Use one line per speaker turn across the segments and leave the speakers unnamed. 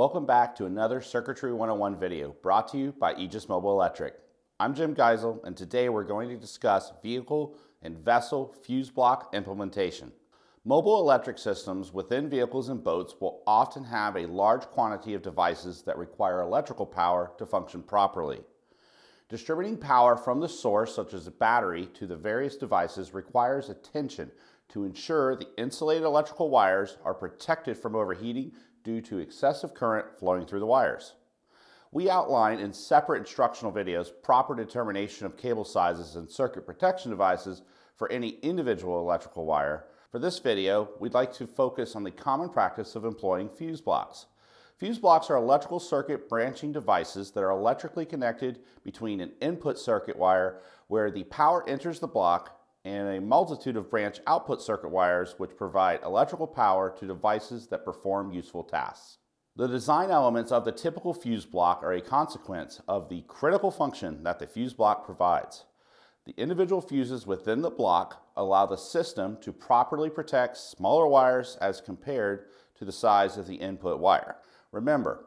Welcome back to another Circuitry 101 video brought to you by Egis Mobile Electric. I'm Jim Geisel and today we're going to discuss vehicle and vessel fuse block implementation. Mobile electric systems within vehicles and boats will often have a large quantity of devices that require electrical power to function properly. Distributing power from the source, such as a battery, to the various devices requires attention to ensure the insulated electrical wires are protected from overheating due to excessive current flowing through the wires. We outline in separate instructional videos proper determination of cable sizes and circuit protection devices for any individual electrical wire. For this video, we'd like to focus on the common practice of employing fuse blocks. Fuse blocks are electrical circuit branching devices that are electrically connected between an input circuit wire where the power enters the block and a multitude of branch output circuit wires which provide electrical power to devices that perform useful tasks. The design elements of the typical fuse block are a consequence of the critical function that the fuse block provides. The individual fuses within the block allow the system to properly protect smaller wires as compared to the size of the input wire. Remember,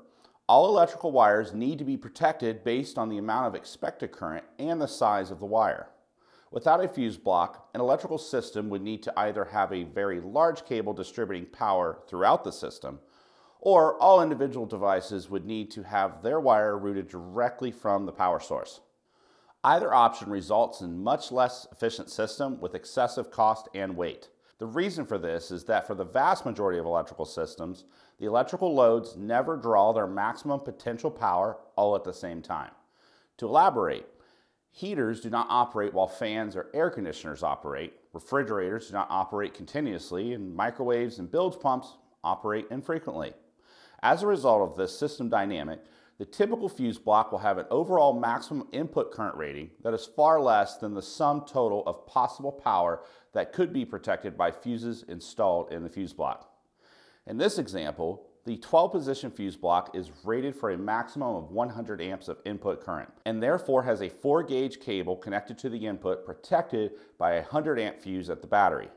all electrical wires need to be protected based on the amount of expected current and the size of the wire. Without a fuse block, an electrical system would need to either have a very large cable distributing power throughout the system, or all individual devices would need to have their wire routed directly from the power source. Either option results in much less efficient system with excessive cost and weight. The reason for this is that for the vast majority of electrical systems, the electrical loads never draw their maximum potential power all at the same time. To elaborate, heaters do not operate while fans or air conditioners operate, refrigerators do not operate continuously, and microwaves and bilge pumps operate infrequently. As a result of this system dynamic, the typical fuse block will have an overall maximum input current rating that is far less than the sum total of possible power that could be protected by fuses installed in the fuse block. In this example, the 12 position fuse block is rated for a maximum of 100 amps of input current and therefore has a 4 gauge cable connected to the input protected by a 100 amp fuse at the battery.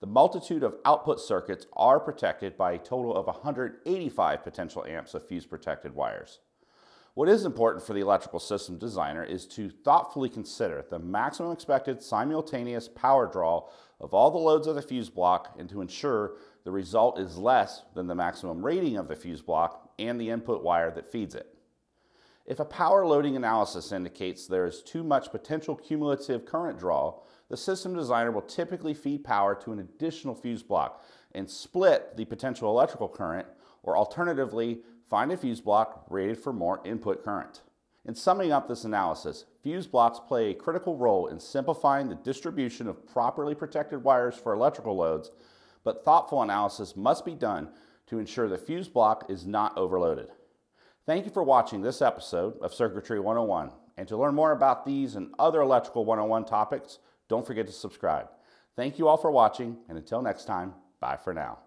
The multitude of output circuits are protected by a total of 185 potential amps of fuse protected wires. What is important for the electrical system designer is to thoughtfully consider the maximum expected simultaneous power draw of all the loads of the fuse block and to ensure the result is less than the maximum rating of the fuse block and the input wire that feeds it. If a power loading analysis indicates there is too much potential cumulative current draw, the system designer will typically feed power to an additional fuse block and split the potential electrical current or alternatively find a fuse block rated for more input current. In summing up this analysis, fuse blocks play a critical role in simplifying the distribution of properly protected wires for electrical loads, but thoughtful analysis must be done to ensure the fuse block is not overloaded. Thank you for watching this episode of Circuitry 101, and to learn more about these and other Electrical 101 topics, don't forget to subscribe. Thank you all for watching, and until next time, bye for now.